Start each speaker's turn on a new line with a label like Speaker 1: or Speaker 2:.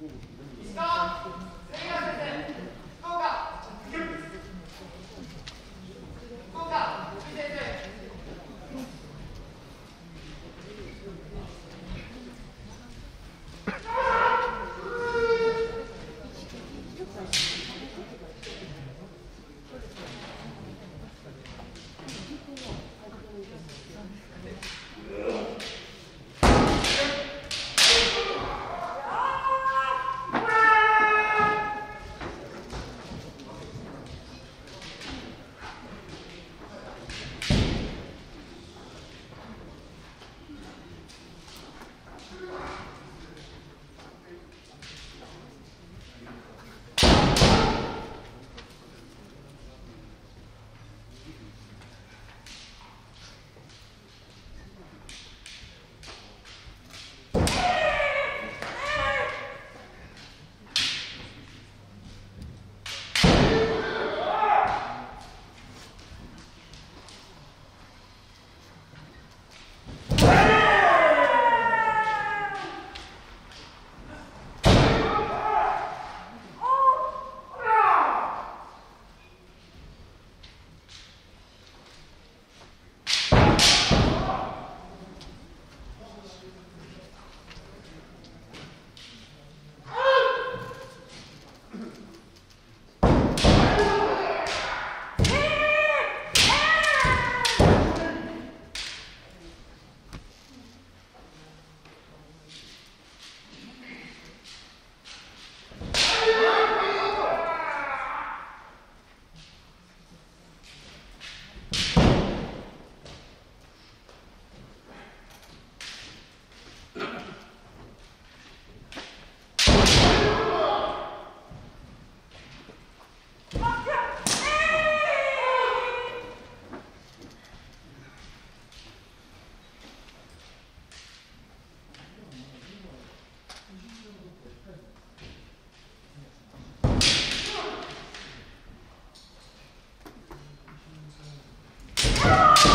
Speaker 1: Ooh. Yeah.